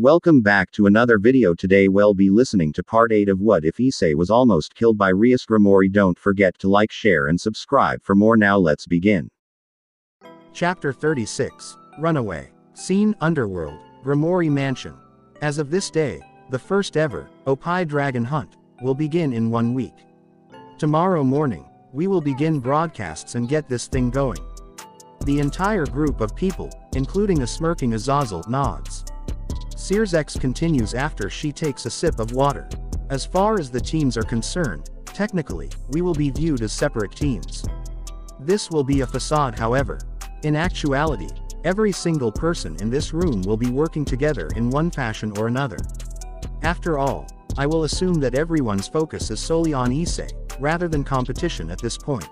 Welcome back to another video today we'll be listening to part 8 of what if Issei was almost killed by Rias Gremory don't forget to like share and subscribe for more now let's begin. Chapter 36 Runaway. Scene Underworld, Gremory Mansion. As of this day, the first ever, Oppai Dragon Hunt, will begin in one week. Tomorrow morning, we will begin broadcasts and get this thing going. The entire group of people, including a smirking Azazel, nods. Sirzechs continues after she takes a sip of water. As far as the teams are concerned, technically, we will be viewed as separate teams. This will be a facade however. In actuality, every single person in this room will be working together in one fashion or another. After all, I will assume that everyone's focus is solely on Issei, rather than competition at this point.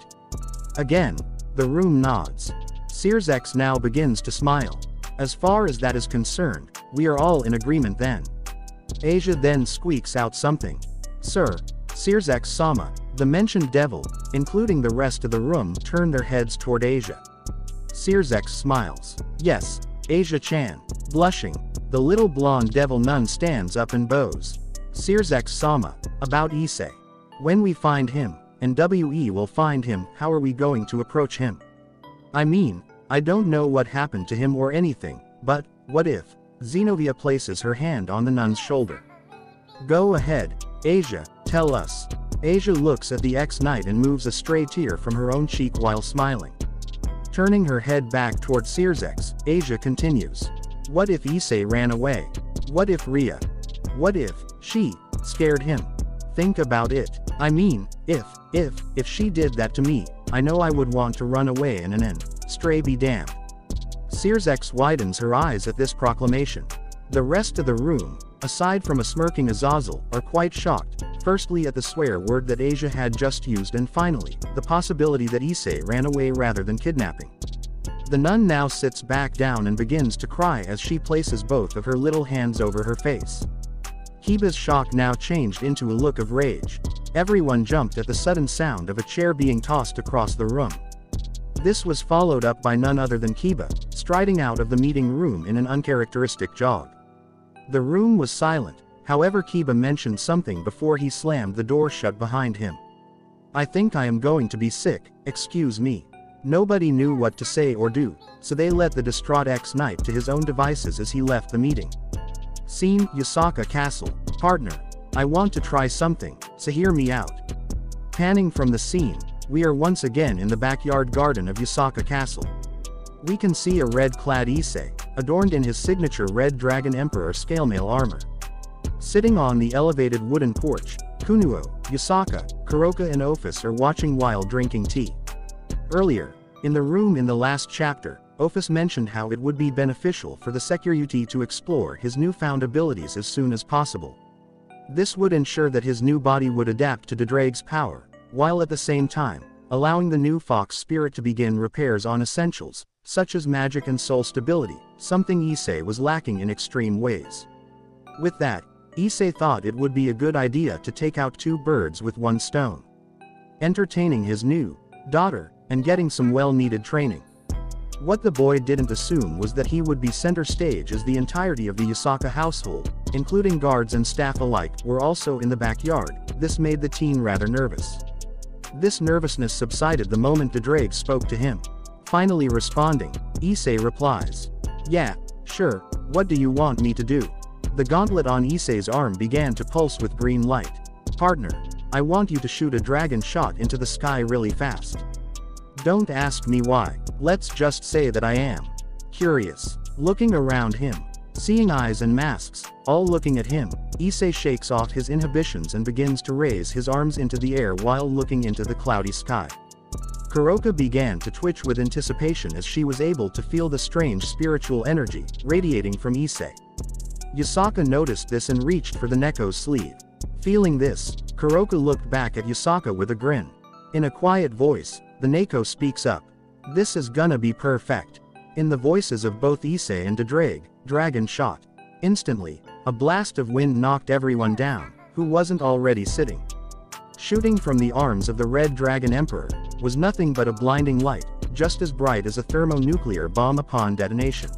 Again, the room nods. Sirzechs now begins to smile. As far as that is concerned, we are all in agreement then. Asia then squeaks out something. Sir, X Sama, the mentioned devil, including the rest of the room turn their heads toward Asia. X smiles. Yes, Asia Chan. Blushing, the little blonde devil nun stands up and bows. X Sama, about Issei. When we find him, and WE will find him, how are we going to approach him? I mean, I don't know what happened to him or anything, but, what if? Xenovia places her hand on the nun's shoulder. Go ahead, Asia, tell us. Asia looks at the ex-knight and moves a stray tear from her own cheek while smiling. Turning her head back toward Sirzechs, Asia continues. What if Issei ran away? What if Ria? What if, she, scared him? Think about it. I mean, if, if, if she did that to me, I know I would want to run away in an end. Stray be damned. Sirzechs widens her eyes at this proclamation. The rest of the room, aside from a smirking Azazel, are quite shocked, firstly at the swear word that Asia had just used and finally, the possibility that Issei ran away rather than kidnapping. The nun now sits back down and begins to cry as she places both of her little hands over her face. Kiba's shock now changed into a look of rage. Everyone jumped at the sudden sound of a chair being tossed across the room. This was followed up by none other than Kiba, striding out of the meeting room in an uncharacteristic jog. The room was silent, however Kiba mentioned something before he slammed the door shut behind him. I think I am going to be sick, excuse me. Nobody knew what to say or do, so they let the distraught ex-knight to his own devices as he left the meeting. Scene, Yasaka Castle, partner. I want to try something, so hear me out. Panning from the scene, we are once again in the backyard garden of Yasaka Castle. We can see a red-clad Issei, adorned in his signature Red Dragon Emperor scalemail armor. Sitting on the elevated wooden porch, Kunuo, Yasaka, Kuroka and Ophis are watching while drinking tea. Earlier, in the room in the last chapter, Ophis mentioned how it would be beneficial for the Sekiryuutei to explore his newfound abilities as soon as possible. This would ensure that his new body would adapt to Ddraig's power, while at the same time, allowing the new Fox Spirit to begin repairs on essentials, such as magic and soul stability, something Issei was lacking in extreme ways. With that, Issei thought it would be a good idea to take out two birds with one stone. Entertaining his new daughter, and getting some well-needed training. What the boy didn't assume was that he would be center stage as the entirety of the Yasaka household, including guards and staff alike, were also in the backyard, this made the teen rather nervous. This nervousness subsided the moment the Drake spoke to him. Finally responding, Issei replies. Yeah, sure, what do you want me to do? The gauntlet on Issei's arm began to pulse with green light. Partner, I want you to shoot a dragon shot into the sky really fast. Don't ask me why, let's just say that I am. Curious. Looking around him, seeing eyes and masks, all looking at him, Issei shakes off his inhibitions and begins to raise his arms into the air while looking into the cloudy sky. Kuroka began to twitch with anticipation as she was able to feel the strange spiritual energy radiating from Issei. Yasaka noticed this and reached for the Neko's sleeve. Feeling this, Kuroka looked back at Yasaka with a grin. In a quiet voice, the Neko speaks up. This is gonna be perfect. In the voices of both Issei and Ddraig, Dragon shot. Instantly, a blast of wind knocked everyone down, who wasn't already sitting. Shooting from the arms of the Red Dragon Emperor, was nothing but a blinding light, just as bright as a thermonuclear bomb upon detonation.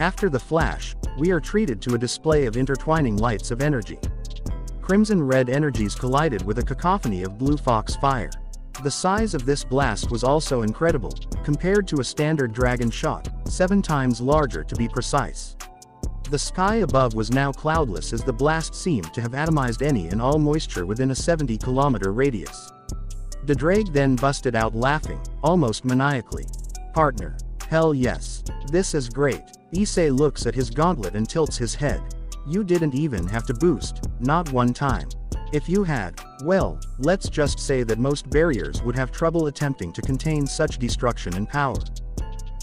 After the flash, we are treated to a display of intertwining lights of energy. Crimson-red energies collided with a cacophony of blue fox fire. The size of this blast was also incredible, compared to a standard dragon shot, seven times larger to be precise. The sky above was now cloudless as the blast seemed to have atomized any and all moisture within a 70 kilometer radius. Ddraig then busted out laughing, almost maniacally. Partner. Hell yes. This is great. Issei looks at his gauntlet and tilts his head. You didn't even have to boost, not one time. If you had, well, let's just say that most barriers would have trouble attempting to contain such destruction and power.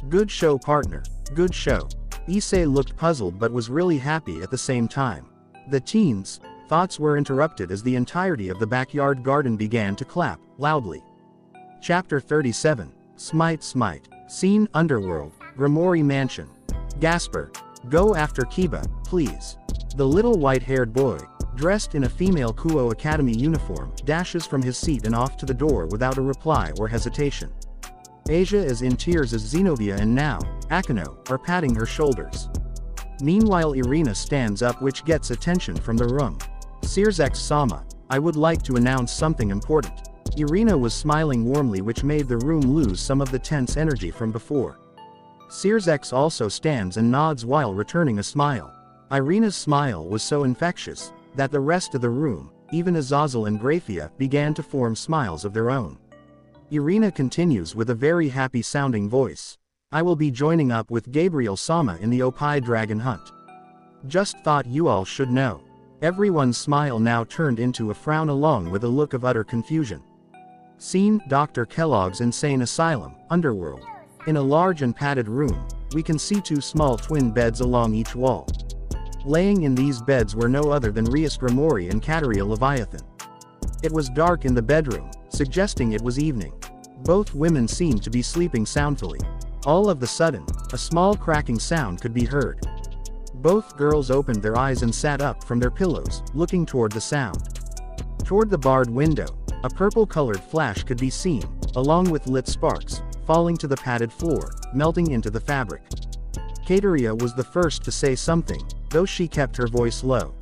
Good show partner, good show. Issei looked puzzled but was really happy at the same time. The teens' thoughts were interrupted as the entirety of the backyard garden began to clap, loudly. Chapter 37 Smite Smite. Scene Underworld, Gremory Mansion. Gasper. Go after Kiba, please. The little white-haired boy, dressed in a female Kuoh Academy uniform, dashes from his seat and off to the door without a reply or hesitation. Asia is in tears as Xenovia and now, Akeno, are patting her shoulders. Meanwhile Irina stands up which gets attention from the room. Sirzechs Sama, I would like to announce something important. Irina was smiling warmly which made the room lose some of the tense energy from before. Sirzechs also stands and nods while returning a smile. Irina's smile was so infectious, that the rest of the room, even Azazel and Grayfia, began to form smiles of their own. Irina continues with a very happy sounding voice. I will be joining up with Gabriel Sama in the Oppai Dragon Hunt. Just thought you all should know. Everyone's smile now turned into a frown along with a look of utter confusion. Scene, Dr. Kellogg's Insane Asylum, Underworld. In a large and padded room, we can see two small twin beds along each wall. Laying in these beds were no other than Rias Gremory and Katerea Leviathan. It was dark in the bedroom, suggesting it was evening. Both women seemed to be sleeping soundfully. All of the sudden, a small cracking sound could be heard. Both girls opened their eyes and sat up from their pillows, looking toward the sound. Toward the barred window, a purple-colored flash could be seen, along with lit sparks, falling to the padded floor, melting into the fabric. Katerea was the first to say something, though she kept her voice low.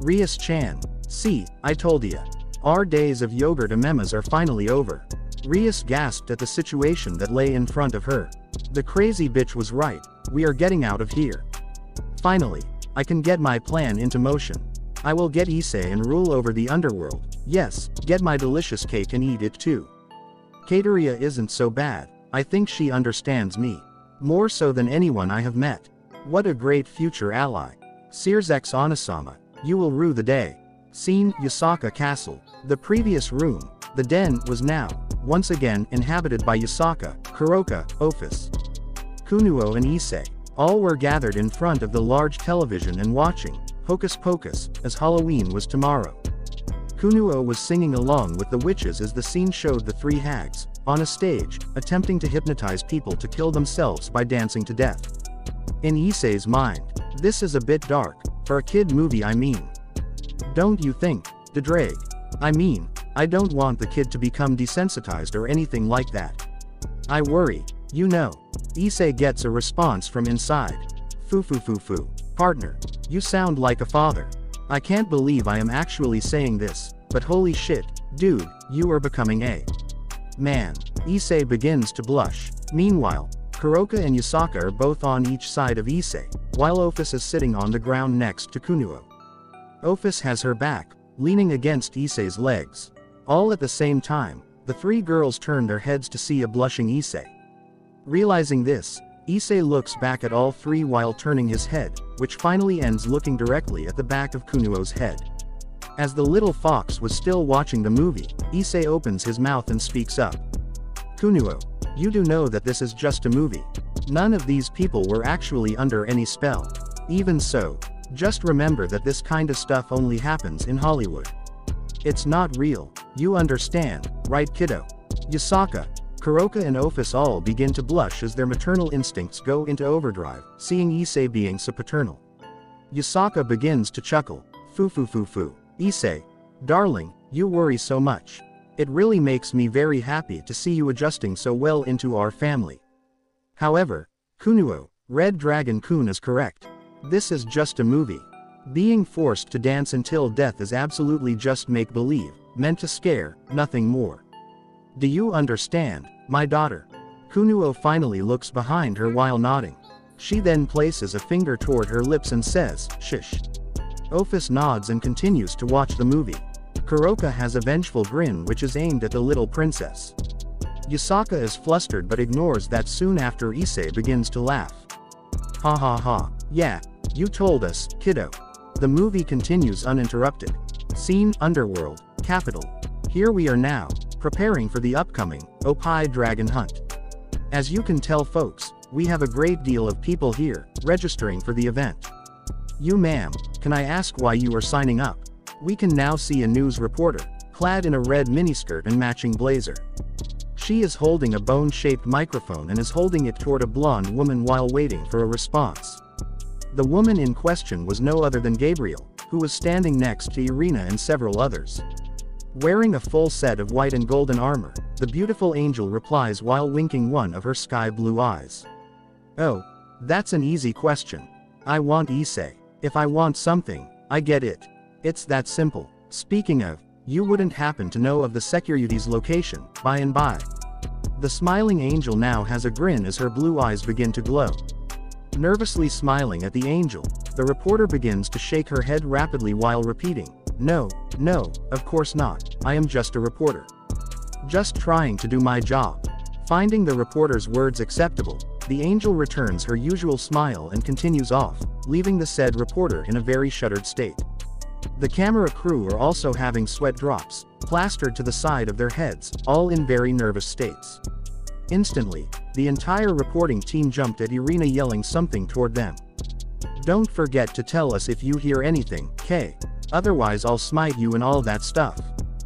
Rias Chan. See, I told ya. Our days of yogurt ememas are finally over. Rias gasped at the situation that lay in front of her. The crazy bitch was right, we are getting out of here. Finally, I can get my plan into motion. I will get Issei and rule over the underworld, yes, get my delicious cake and eat it too. Katerea isn't so bad, I think she understands me. More so than anyone I have met. What a great future ally. Sirzechs Onasama, you will rue the day. Scene, Yasaka Castle. The previous room, the den, was now, once again, inhabited by Yasaka, Kuroka, Ophis. Kunuo and Issei. All were gathered in front of the large television and watching, Hocus Pocus, as Halloween was tomorrow. Kunuo was singing along with the witches as the scene showed the three hags, on a stage, attempting to hypnotize people to kill themselves by dancing to death. In Issei's mind, this is a bit dark, for a kid movie I mean. Don't you think, Ddraig? I mean, I don't want the kid to become desensitized or anything like that. I worry, you know. Issei gets a response from inside. Foo foo foo foo. Partner, you sound like a father. I can't believe I am actually saying this, but holy shit, dude, you are becoming a man. Issei begins to blush. Meanwhile, Kuroka and Yasaka are both on each side of Issei, while Ophis is sitting on the ground next to Kunuo. Ophis has her back, leaning against Issei's legs. All at the same time, the three girls turn their heads to see a blushing Issei. Realizing this, Issei looks back at all three while turning his head, which finally ends looking directly at the back of Kunuo's head. As the little fox was still watching the movie, Issei opens his mouth and speaks up. Kunuo, you do know that this is just a movie. None of these people were actually under any spell. Even so, just remember that this kind of stuff only happens in Hollywood. It's not real, you understand, right kiddo? Yasaka, Kuroka and Ophis all begin to blush as their maternal instincts go into overdrive, seeing Issei being so paternal. Yasaka begins to chuckle, foo foo foo foo. Issei, darling, you worry so much. It really makes me very happy to see you adjusting so well into our family. However, Kunuo, Red Dragon Kun is correct. This is just a movie. Being forced to dance until death is absolutely just make-believe, meant to scare, nothing more. Do you understand, my daughter? Kunuo finally looks behind her while nodding. She then places a finger toward her lips and says, Shush. Ophis nods and continues to watch the movie. Kuroka has a vengeful grin which is aimed at the little princess. Yusaka is flustered but ignores that soon after Issei begins to laugh. Ha ha ha. Yeah, you told us, kiddo. The movie continues uninterrupted. Scene Underworld, Capital. Here we are now, preparing for the upcoming, Oppai Dragon Hunt. As you can tell folks, we have a great deal of people here, registering for the event. You ma'am, can I ask why you are signing up? We can now see a news reporter, clad in a red miniskirt and matching blazer. She is holding a bone-shaped microphone and is holding it toward a blonde woman while waiting for a response. The woman in question was no other than Gabriel, who was standing next to Irina and several others. Wearing a full set of white and golden armor, the beautiful angel replies while winking one of her sky blue eyes. Oh, that's an easy question. I want Issei. If I want something, I get it. It's that simple. Speaking of, you wouldn't happen to know of the Sekiryuutei's location, by and by. The smiling angel now has a grin as her blue eyes begin to glow. Nervously smiling at the angel, the reporter begins to shake her head rapidly while repeating, No, no, of course not, I am just a reporter. Just trying to do my job. Finding the reporter's words acceptable, the angel returns her usual smile and continues off, leaving the said reporter in a very shuttered state. The camera crew are also having sweat drops, plastered to the side of their heads, all in very nervous states. Instantly, the entire reporting team jumped at Irina yelling something toward them. Don't forget to tell us if you hear anything, K. Otherwise I'll smite you and all that stuff.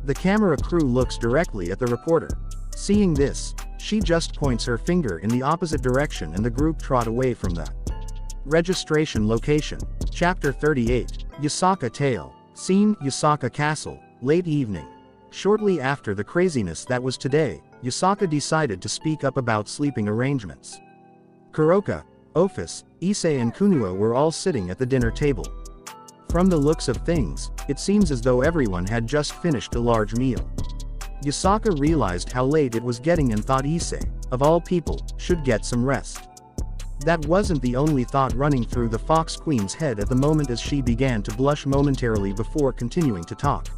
The camera crew looks directly at the reporter. Seeing this, she just points her finger in the opposite direction and the group trot away from the registration location. Chapter 38, Yusaka Tale. Scene, Yusaka Castle, late evening. Shortly after the craziness that was today, Yusaka decided to speak up about sleeping arrangements. Kuroka, Ophis, Issei and Kunuo were all sitting at the dinner table. From the looks of things, it seems as though everyone had just finished a large meal. Yusaka realized how late it was getting and thought Issei, of all people, should get some rest. That wasn't the only thought running through the Fox Queen's head at the moment as she began to blush momentarily before continuing to talk.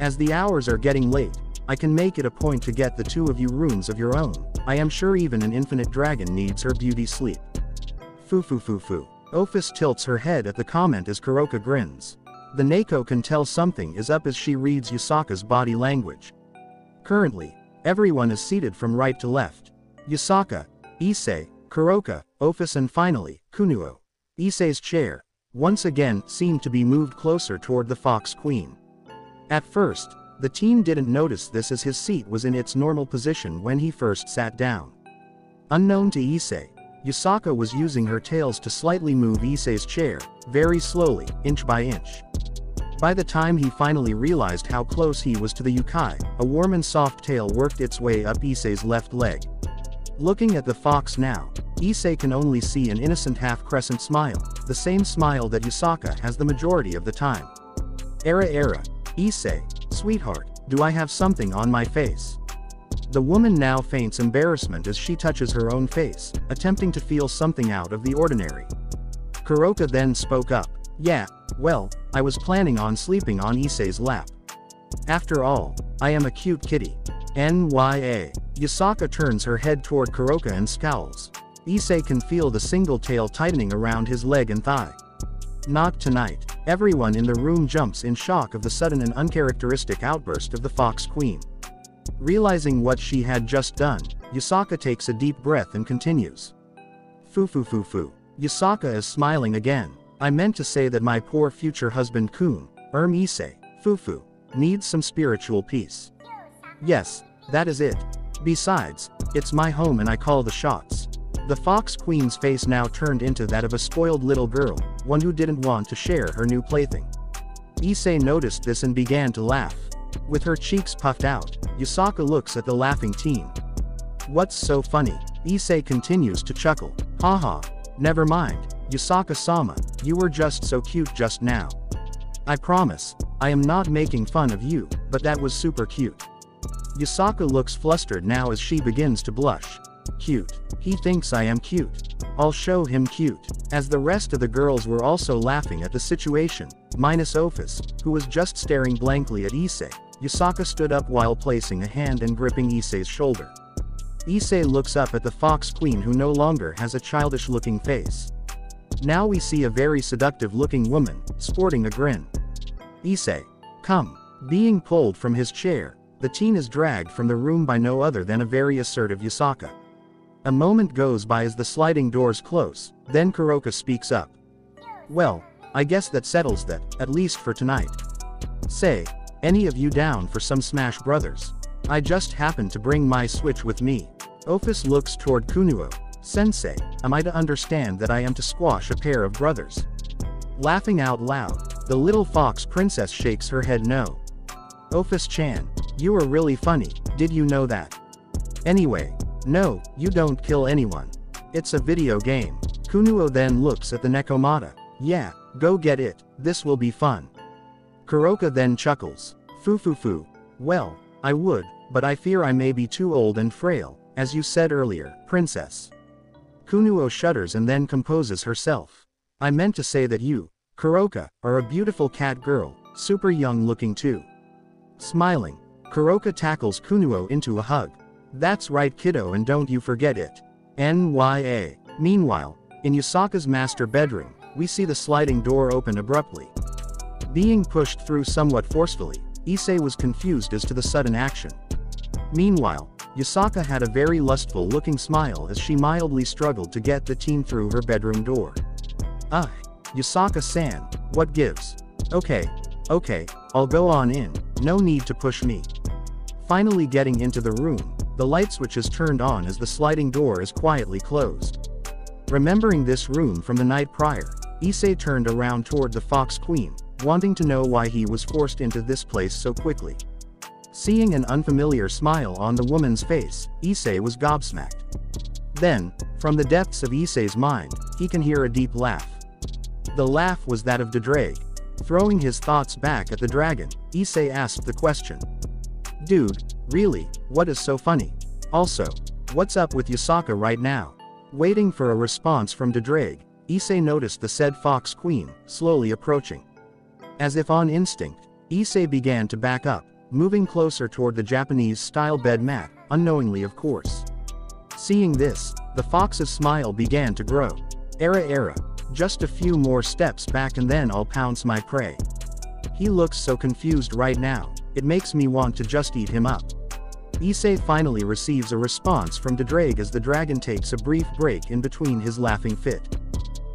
As the hours are getting late, I can make it a point to get the two of you rooms of your own. I am sure even an infinite dragon needs her beauty sleep. Foo foo foo foo. Ophis tilts her head at the comment as Kuroka grins. The Neko can tell something is up as she reads Yusaka's body language. Currently, everyone is seated from right to left. Yusaka, Issei, Kuroka, Ophis and finally, Kunuo. Issei's chair, once again, seemed to be moved closer toward the Fox Queen. At first, the team didn't notice this as his seat was in its normal position when he first sat down. Unknown to Issei, Yusaka was using her tails to slightly move Issei's chair, very slowly, inch by inch. By the time he finally realized how close he was to the yukai, a warm and soft tail worked its way up Issei's left leg. Looking at the fox now, Issei can only see an innocent half-crescent smile, the same smile that Yusaka has the majority of the time. Era era, Issei, Sweetheart, do I have something on my face? The woman now faints embarrassment as she touches her own face, attempting to feel something out of the ordinary. Kuroka then spoke up. Yeah, well, I was planning on sleeping on Issei's lap. After all, I am a cute kitty. NYA. Yusaka turns her head toward Kuroka and scowls. Issei can feel the single tail tightening around his leg and thigh. Not tonight. Everyone in the room jumps in shock of the sudden and uncharacteristic outburst of the Fox Queen. Realizing what she had just done, Yusaka takes a deep breath and continues. Foo foo foo foo. Yusaka is smiling again. I meant to say that my poor future husband Kun, Erm Issei, Fufu, needs some spiritual peace. Yes, that is it. Besides, it's my home and I call the shots. The Fox Queen's face now turned into that of a spoiled little girl, one who didn't want to share her new plaything. Issei noticed this and began to laugh. With her cheeks puffed out, Yusaka looks at the laughing teen. What's so funny? Issei continues to chuckle. Haha. Never mind, Yusaka-sama, you were just so cute just now. I promise, I am not making fun of you, but that was super cute. Yusaka looks flustered now as she begins to blush. Cute. He thinks I am cute. I'll show him cute. As the rest of the girls were also laughing at the situation, minus Ophis, who was just staring blankly at Issei, Yusaka stood up while placing a hand and gripping Issei's shoulder. Issei looks up at the fox queen who no longer has a childish-looking face. Now we see a very seductive-looking woman, sporting a grin. Issei. Come. Being pulled from his chair, the teen is dragged from the room by no other than a very assertive Yusaka. A moment goes by as the sliding doors close, then Kuroka speaks up. Well, I guess that settles that, at least for tonight. Say, any of you down for some Smash Brothers? I just happened to bring my Switch with me. Ophis looks toward Kunuo. Sensei, am I to understand that I am to squash a pair of brothers? Laughing out loud, the little fox princess shakes her head no. Ophis-chan, you are really funny, did you know that? Anyway, no, you don't kill anyone. It's a video game. Kunuo then looks at the Nekomata. Yeah, go get it, this will be fun. Kuroka then chuckles. Foo foo foo. Well, I would, but I fear I may be too old and frail, as you said earlier, princess. Kunuo shudders and then composes herself. I meant to say that you, Kuroka, are a beautiful cat girl, super young looking too. Smiling, Kuroka tackles Kunuo into a hug. That's right kiddo and don't you forget it. NYA. Meanwhile, in Yusaka's master bedroom, we see the sliding door open abruptly. Being pushed through somewhat forcefully, Issei was confused as to the sudden action. Meanwhile, Yusaka had a very lustful looking smile as she mildly struggled to get the teen through her bedroom door. Ah, Yusaka-san, what gives? Okay, okay, I'll go on in, no need to push me. Finally getting into the room, the light switch is turned on as the sliding door is quietly closed. Remembering this room from the night prior, Issei turned around toward the Fox Queen, wanting to know why he was forced into this place so quickly. Seeing an unfamiliar smile on the woman's face, Issei was gobsmacked. Then, from the depths of Issei's mind, he can hear a deep laugh. The laugh was that of Ddraig. Throwing his thoughts back at the dragon, Issei asked the question. Dude, really, what is so funny? Also, what's up with Yusaka right now? Waiting for a response from Ddraig, Issei noticed the said fox queen, slowly approaching. As if on instinct, Issei began to back up, moving closer toward the Japanese-style bed mat, unknowingly of course. Seeing this, the fox's smile began to grow. Era era. Just a few more steps back and then I'll pounce my prey. He looks so confused right now, it makes me want to just eat him up. Issei finally receives a response from Ddraig as the dragon takes a brief break in between his laughing fit.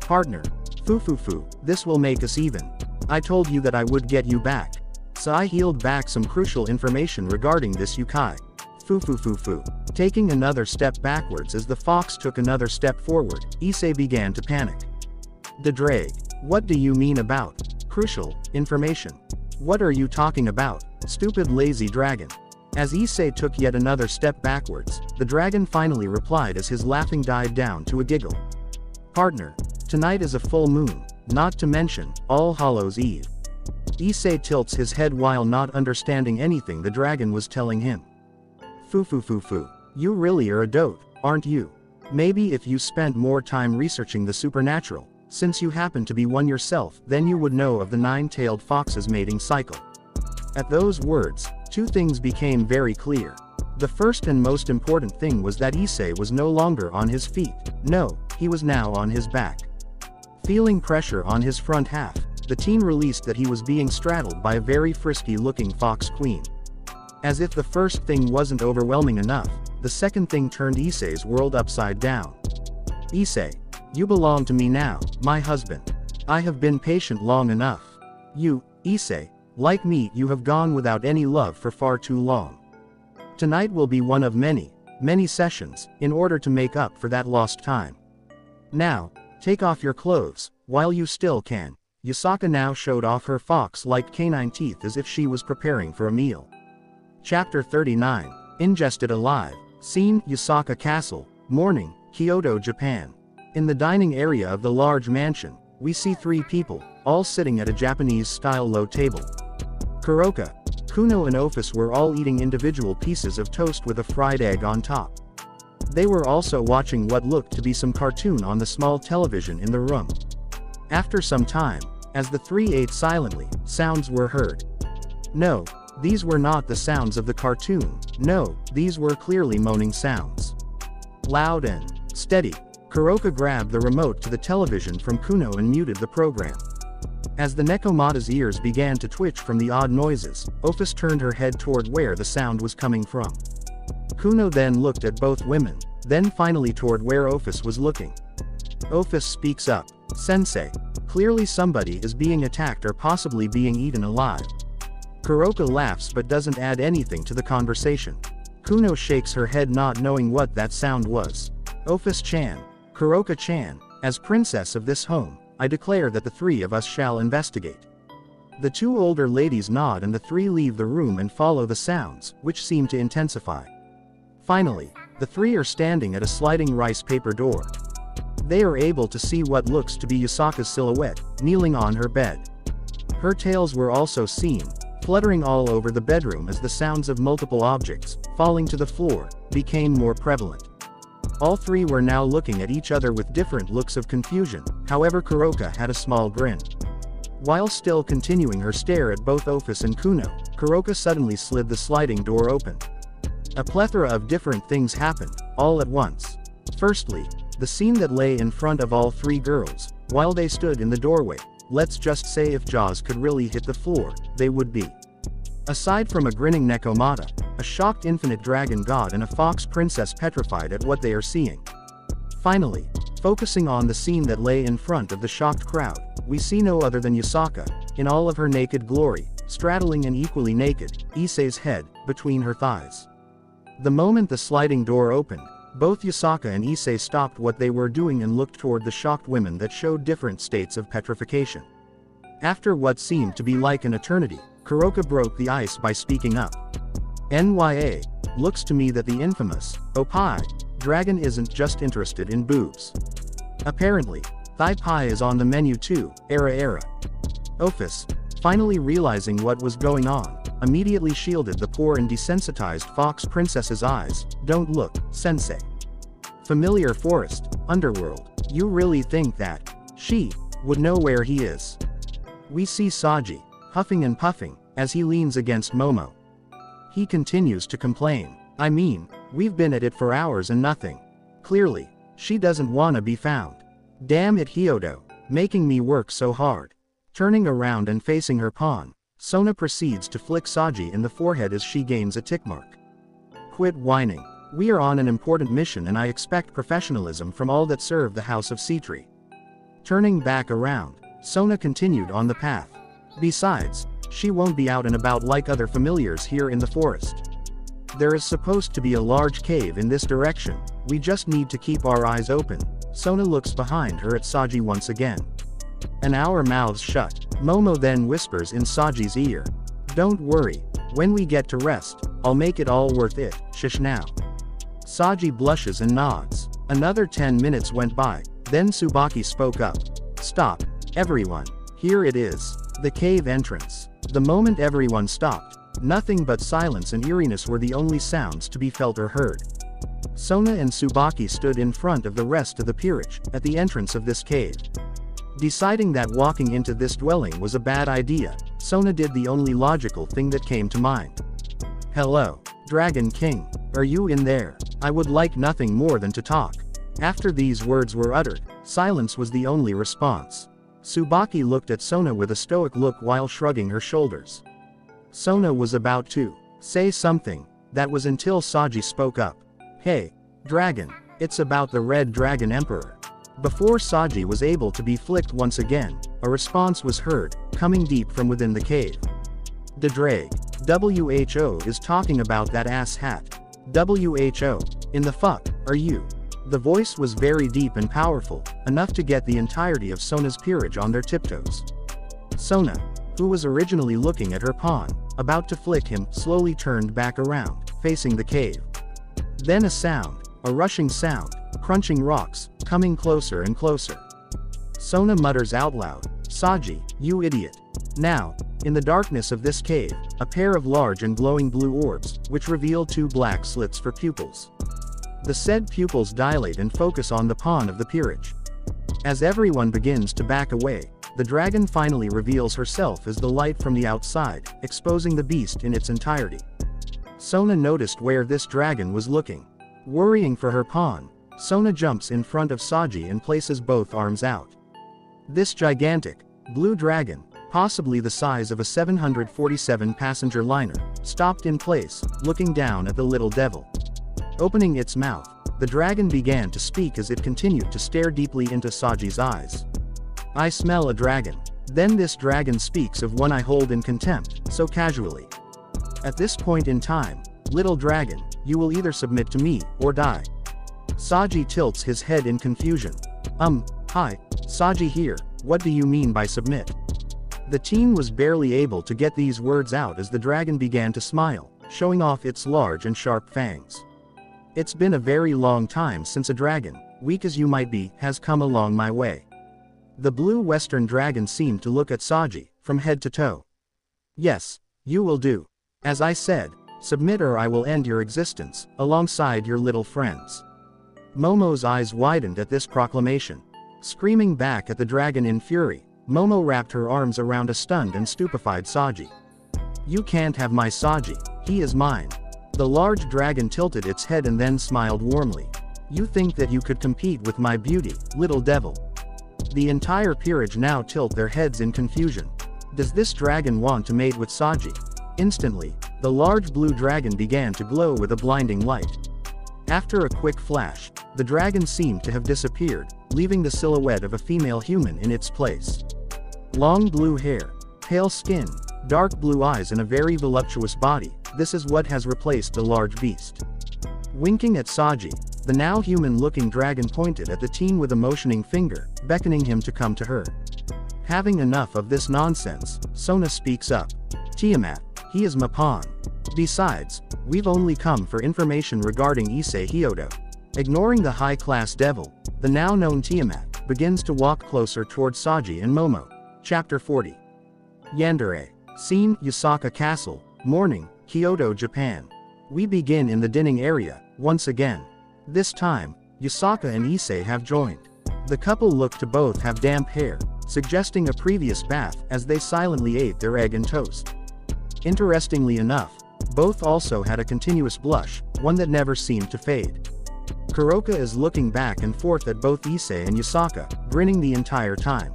Partner. Foo, this will make us even. I told you that I would get you back. Sai healed back some crucial information regarding this Yukai. Foo. Taking another step backwards as the fox took another step forward, Issei began to panic. Ddraig. What do you mean about crucial information? What are you talking about? Stupid lazy dragon. As Issei took yet another step backwards, the dragon finally replied as his laughing died down to a giggle. Partner. Tonight is a full moon, not to mention, All Hallows Eve. Issei tilts his head while not understanding anything the dragon was telling him. Foo foo foo foo. You really are a dote, aren't you? Maybe if you spent more time researching the supernatural, since you happen to be one yourself, then you would know of the nine-tailed fox's mating cycle. At those words, two things became very clear. The first and most important thing was that Issei was no longer on his feet, no, he was now on his back. Feeling pressure on his front half, the teen released that he was being straddled by a very frisky-looking fox queen. As if the first thing wasn't overwhelming enough, the second thing turned Issei's world upside down. Issei. You belong to me now, my husband. I have been patient long enough. You, Issei, like me, you have gone without any love for far too long. Tonight will be one of many, many sessions, in order to make up for that lost time. Now, take off your clothes, while you still can. Yusaka now showed off her fox-like canine teeth as if she was preparing for a meal. Chapter 39, Ingested Alive, Scene, Yusaka Castle, Morning, Kyoto, Japan. In the dining area of the large mansion, we see three people, all sitting at a Japanese-style low table. Kuroka, Kuno and Ophis were all eating individual pieces of toast with a fried egg on top. They were also watching what looked to be some cartoon on the small television in the room. After some time, as the three ate silently, sounds were heard. No, these were not the sounds of the cartoon, no, these were clearly moaning sounds. Loud and steady, Kuroka grabbed the remote to the television from Kuno and muted the program. As the Nekomata's ears began to twitch from the odd noises, Ophis turned her head toward where the sound was coming from. Kuno then looked at both women, then finally toward where Ophis was looking. Ophis speaks up, Sensei. Clearly somebody is being attacked or possibly being eaten alive. Kuroka laughs but doesn't add anything to the conversation. Kuno shakes her head not knowing what that sound was. Ophis-chan, Kuroka-chan, as princess of this home, I declare that the three of us shall investigate. The two older ladies nod and the three leave the room and follow the sounds, which seem to intensify. Finally, the three are standing at a sliding rice paper door. They are able to see what looks to be Yusaka's silhouette, kneeling on her bed. Her tails were also seen, fluttering all over the bedroom as the sounds of multiple objects, falling to the floor, became more prevalent. All three were now looking at each other with different looks of confusion, however Kuroka had a small grin. While still continuing her stare at both Ophis and Kuno, Kuroka suddenly slid the sliding door open. A plethora of different things happened, all at once. Firstly, the scene that lay in front of all three girls, while they stood in the doorway, let's just say if jaws could really hit the floor, they would be. Aside from a grinning Nekomata, a shocked infinite dragon god and a fox princess petrified at what they are seeing. Finally, focusing on the scene that lay in front of the shocked crowd, we see no other than Yusaka, in all of her naked glory, straddling an equally naked, Issei's head, between her thighs. The moment the sliding door opened, both Yusaka and Issei stopped what they were doing and looked toward the shocked women that showed different states of petrification. After what seemed to be like an eternity, Kuroka broke the ice by speaking up. NYA, looks to me that the infamous, Oppai, dragon isn't just interested in boobs. Apparently, thigh pie is on the menu too, era era. Ophis, finally realizing what was going on, immediately shielded the poor and desensitized fox princess's eyes, don't look, sensei. Familiar forest, underworld, you really think that, she, would know where he is. We see Saji, huffing and puffing, as he leans against Momo. He continues to complain. I mean, we've been at it for hours and nothing. Clearly, she doesn't wanna be found. Damn it Hyodo, making me work so hard. Turning around and facing her pawn, Sona proceeds to flick Saji in the forehead as she gains a tick mark. Quit whining. We are on an important mission and I expect professionalism from all that serve the House of Sitri. Turning back around, Sona continued on the path. Besides, she won't be out and about like other familiars here in the forest. There is supposed to be a large cave in this direction, we just need to keep our eyes open. Sona looks behind her at Saji once again. And our mouths shut. Momo then whispers in Saji's ear. Don't worry, when we get to rest, I'll make it all worth it, shush now. Saji blushes and nods. Another 10 minutes went by, then Tsubaki spoke up. Stop, everyone, here it is. The cave entrance. The moment everyone stopped, nothing but silence and eeriness were the only sounds to be felt or heard. Sona and Tsubaki stood in front of the rest of the peerage, at the entrance of this cave. Deciding that walking into this dwelling was a bad idea, Sona did the only logical thing that came to mind. Hello, Dragon King, are you in there? I would like nothing more than to talk. After these words were uttered, silence was the only response. Tsubaki looked at Sona with a stoic look while shrugging her shoulders. Sona was about to say something, that was until Saji spoke up. Hey, dragon, it's about the Red Dragon Emperor. Before Saji was able to be flicked once again, a response was heard, coming deep from within the cave. Ddraig. WHO is talking about that ass hat. WHO, in the fuck, are you? The voice was very deep and powerful, enough to get the entirety of Sona's peerage on their tiptoes. Sona, who was originally looking at her pawn, about to flick him, slowly turned back around, facing the cave. Then a sound, a rushing sound, crunching rocks, coming closer and closer. Sona mutters out loud, Saji, you idiot. Now, in the darkness of this cave, a pair of large and glowing blue orbs, which reveal two black slits for pupils. The said pupils dilate and focus on the pawn of the peerage. As everyone begins to back away, the dragon finally reveals herself as the light from the outside, exposing the beast in its entirety. Sona noticed where this dragon was looking. Worrying for her pawn, Sona jumps in front of Saji and places both arms out. This gigantic, blue dragon, possibly the size of a 747 passenger liner, stopped in place, looking down at the little devil. Opening its mouth, the dragon began to speak as it continued to stare deeply into Saji's eyes. I smell a dragon. Then this dragon speaks of one I hold in contempt, so casually. At this point in time, little dragon, you will either submit to me, or die. Saji tilts his head in confusion. Um, hi, Saji here, what do you mean by submit? The teen was barely able to get these words out as the dragon began to smile, showing off its large and sharp fangs. It's been a very long time since a dragon, weak as you might be, has come along my way. The blue western dragon seemed to look at Saji, from head to toe. Yes, you will do. As I said, submit or I will end your existence, alongside your little friends. Momo's eyes widened at this proclamation. Screaming back at the dragon in fury, Momo wrapped her arms around a stunned and stupefied Saji. You can't have my Saji, he is mine. The large dragon tilted its head and then smiled warmly. You think that you could compete with my beauty, little devil. The entire peerage now tilt their heads in confusion. Does this dragon want to mate with Saji? Instantly, the large blue dragon began to glow with a blinding light. After a quick flash, the dragon seemed to have disappeared, leaving the silhouette of a female human in its place. Long blue hair, pale skin, dark blue eyes and a very voluptuous body, this is what has replaced the large beast. Winking at Saji, the now human-looking dragon pointed at the teen with a motioning finger, beckoning him to come to her. Having enough of this nonsense, Sona speaks up. Tiamat, he is Mapan. Besides, we've only come for information regarding Issei Hyodo. Ignoring the high-class devil, the now-known Tiamat, begins to walk closer towards Saji and Momo. Chapter 40. Yandere. Scene, Yasaka Castle, morning, Kyoto, Japan. We begin in the dining area, once again. This time, Yasaka and Issei have joined. The couple look to both have damp hair, suggesting a previous bath as they silently ate their egg and toast. Interestingly enough, both also had a continuous blush, one that never seemed to fade. Kuroka is looking back and forth at both Issei and Yasaka, grinning the entire time.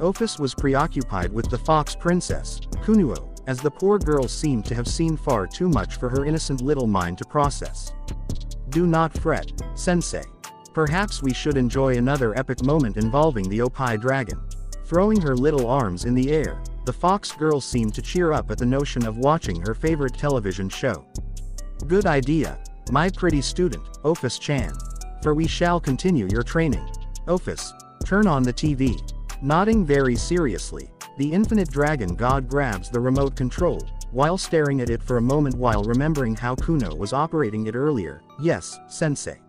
Ophis was preoccupied with the fox princess, Kunuo, as the poor girl seemed to have seen far too much for her innocent little mind to process. Do not fret, sensei. Perhaps we should enjoy another epic moment involving the Oppai dragon. Throwing her little arms in the air, the fox girl seemed to cheer up at the notion of watching her favorite television show. Good idea, my pretty student, Ophis Chan. For we shall continue your training. Ophis, turn on the TV. Nodding very seriously, the infinite dragon god grabs the remote control, while staring at it for a moment while remembering how Kuno was operating it earlier. Yes, sensei.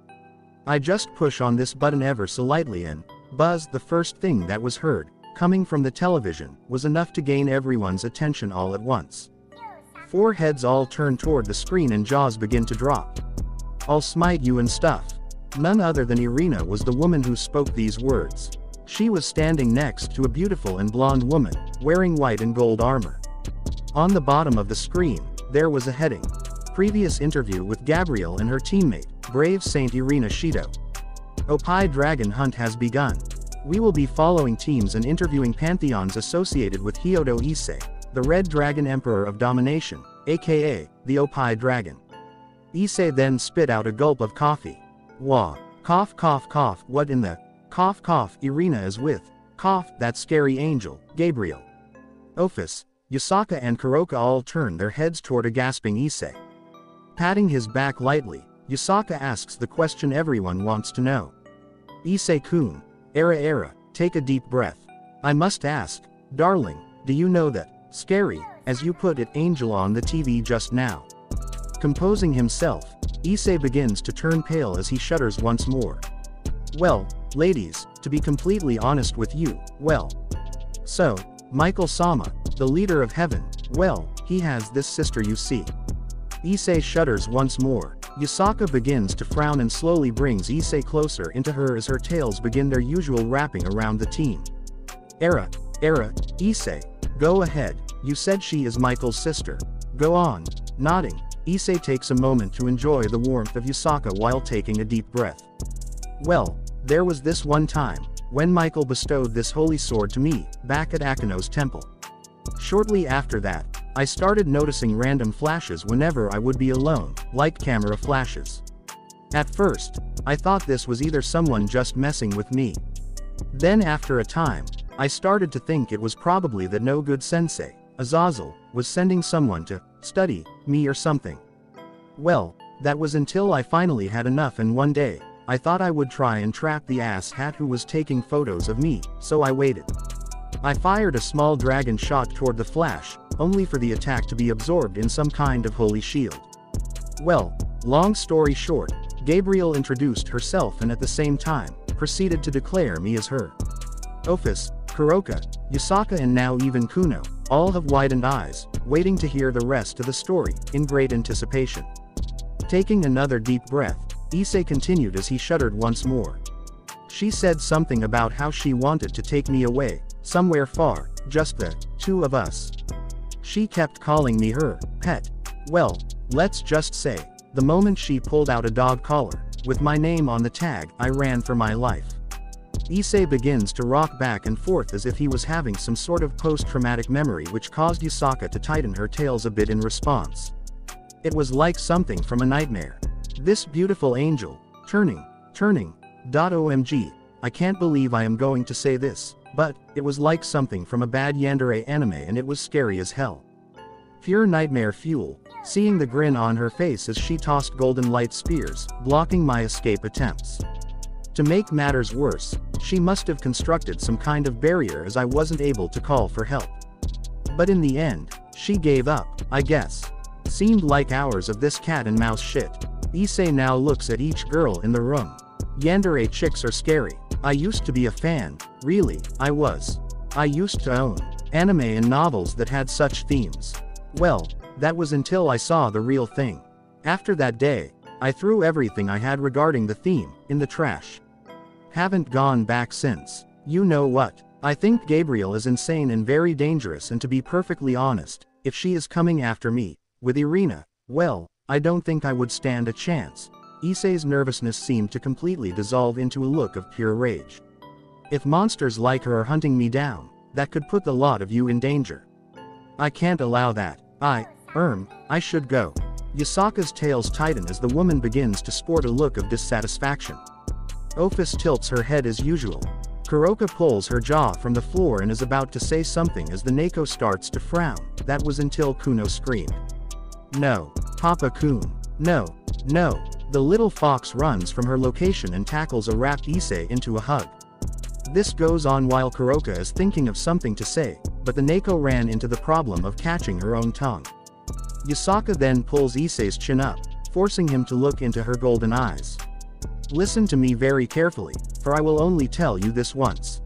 I just push on this button ever so lightly and, buzz the first thing that was heard, coming from the television, was enough to gain everyone's attention all at once. Four heads all turn toward the screen and jaws begin to drop. I'll smite you and stuff. None other than Irina was the woman who spoke these words. She was standing next to a beautiful and blonde woman, wearing white and gold armor. On the bottom of the screen, there was a heading. Previous interview with Gabriel and her teammate, Brave Saint Irina Shido. Oppai oh, Dragon Hunt has begun. We will be following teams and interviewing pantheons associated with Hyodo Issei, the Red Dragon Emperor of Domination, aka, the oh Oppai Dragon. Issei then spit out a gulp of coffee. Wah. Cough cough cough, what in the, Cough cough, Irina is with. Cough, that scary angel, Gabriel. Ophis, Yasaka and Kuroka all turn their heads toward a gasping Issei. Patting his back lightly, Yasaka asks the question everyone wants to know. Issei-kun, Era Era, take a deep breath. I must ask, darling, do you know that, scary, as you put it angel on the TV just now? Composing himself, Issei begins to turn pale as he shudders once more. Well, ladies, to be completely honest with you, well. So, Michael Sama, the leader of heaven, well, he has this sister you see. Issei shudders once more. Yusaka begins to frown and slowly brings Issei closer into her as her tails begin their usual wrapping around the team. Era, Era, Issei, go ahead, you said she is Michael's sister. Go on. Nodding, Issei takes a moment to enjoy the warmth of Yusaka while taking a deep breath. Well, there was this one time, when Michael bestowed this holy sword to me, back at Akeno's temple. Shortly after that, I started noticing random flashes whenever I would be alone, like camera flashes. At first, I thought this was either someone just messing with me. Then after a time, I started to think it was probably that no good sensei, Azazel, was sending someone to study me or something. Well, that was until I finally had enough and one day, I thought I would try and trap the ass hat who was taking photos of me, so I waited. I fired a small dragon shot toward the flash, only for the attack to be absorbed in some kind of holy shield. Well, long story short, Gabriel introduced herself and at the same time, proceeded to declare me as her. Ophis, Kuroka, Yasaka and now even Kuno, all have widened eyes, waiting to hear the rest of the story, in great anticipation. Taking another deep breath, Issei continued as he shuddered once more. She said something about how she wanted to take me away, somewhere far, just the two of us. She kept calling me her pet. Well, let's just say, the moment she pulled out a dog collar, with my name on the tag, I ran for my life. Issei begins to rock back and forth as if he was having some sort of post-traumatic memory which caused Yasaka to tighten her tails a bit in response. It was like something from a nightmare. This beautiful angel, turning, turning, dot omg, I can't believe I am going to say this, but, it was like something from a bad yandere anime and it was scary as hell. Pure nightmare fuel, seeing the grin on her face as she tossed golden light spears, blocking my escape attempts. To make matters worse, she must have constructed some kind of barrier as I wasn't able to call for help. But in the end, she gave up, I guess. Seemed like hours of this cat and mouse shit. Issei now looks at each girl in the room. Yandere chicks are scary. I used to be a fan, really, I was. I used to own anime and novels that had such themes. Well, that was until I saw the real thing. After that day, I threw everything I had regarding the theme in the trash. Haven't gone back since. You know what? I think Gabriel is insane and very dangerous and to be perfectly honest, if she is coming after me, with Irina, well, I don't think I would stand a chance. Issei's nervousness seemed to completely dissolve into a look of pure rage. If monsters like her are hunting me down, that could put the lot of you in danger. I can't allow that. I, erm, I should go. Yasaka's tails tighten as the woman begins to sport a look of dissatisfaction. Ophis tilts her head as usual. Kuroka pulls her jaw from the floor and is about to say something as the Neko starts to frown, that was until Kuno screamed. No. Papa Coon. No. No. The little fox runs from her location and tackles a wrapped Issei into a hug. This goes on while Kuroka is thinking of something to say, but the Neko ran into the problem of catching her own tongue. Yasaka then pulls Issei's chin up, forcing him to look into her golden eyes. Listen to me very carefully, for I will only tell you this once.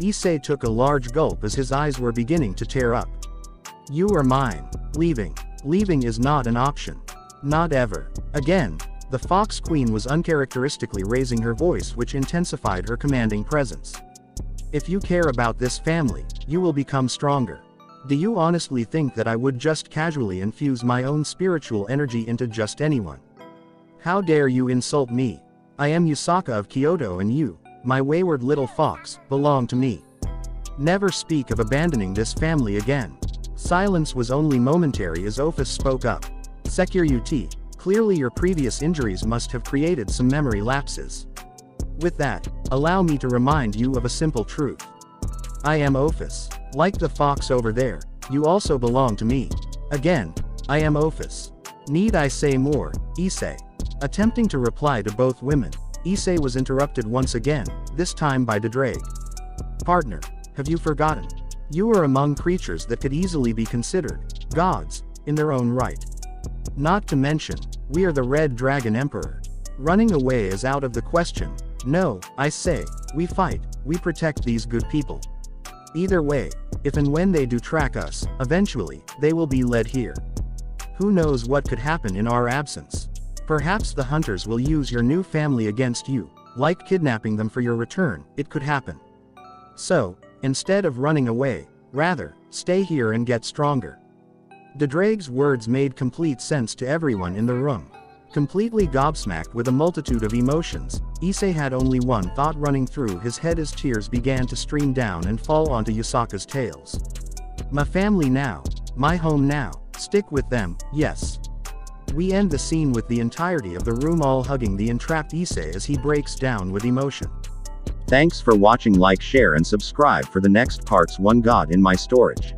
Issei took a large gulp as his eyes were beginning to tear up. You are mine. Leaving. Leaving is not an option. Not ever. Again, the Fox Queen was uncharacteristically raising her voice which intensified her commanding presence. If you care about this family, you will become stronger. Do you honestly think that I would just casually infuse my own spiritual energy into just anyone? How dare you insult me? I am Yasaka of Kyoto and you, my wayward little fox, belong to me. Never speak of abandoning this family again. Silence was only momentary as Ophis spoke up. Sekiryuutei, clearly your previous injuries must have created some memory lapses. With that, allow me to remind you of a simple truth. I am Ophis. Like the fox over there, you also belong to me. Again, I am Ophis. Need I say more, Issei? Attempting to reply to both women, Issei was interrupted once again, this time by Ddraig. Partner, have you forgotten? You are among creatures that could easily be considered gods in their own right. Not to mention, we are the Red Dragon Emperor. Running away is out of the question. No, I say, we fight, we protect these good people. Either way, if and when they do track us, eventually, they will be led here. Who knows what could happen in our absence? Perhaps the hunters will use your new family against you, like kidnapping them for your return, it could happen. So, instead of running away, rather, stay here and get stronger. Ddraig's words made complete sense to everyone in the room. Completely gobsmacked with a multitude of emotions, Issei had only one thought running through his head as tears began to stream down and fall onto Yasaka's tails. My family now. My home now. Stick with them, yes. We end the scene with the entirety of the room all hugging the entrapped Issei as he breaks down with emotion. Thanks for watching like share and subscribe for the next parts 1 God in my storage.